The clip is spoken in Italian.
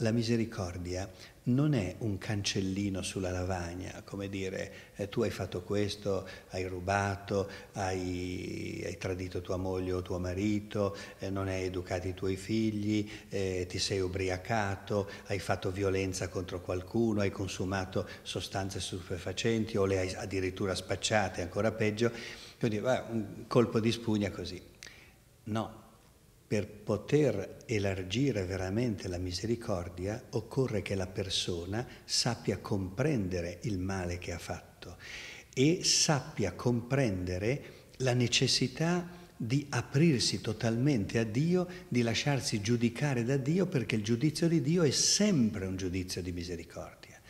La misericordia non è un cancellino sulla lavagna, come dire eh, tu hai fatto questo, hai rubato, hai, hai, tradito tua moglie o tuo marito, eh, non hai educato i tuoi figli, eh, ti sei ubriacato, hai fatto violenza contro qualcuno, hai consumato sostanze stupefacenti o le hai addirittura spacciate, ancora peggio, quindi un colpo di spugna così. No, per poter elargire veramente la misericordia occorre che la persona sappia comprendere il male che ha fatto e sappia comprendere la necessità di aprirsi totalmente a Dio, di lasciarsi giudicare da Dio, perché il giudizio di Dio è sempre un giudizio di misericordia.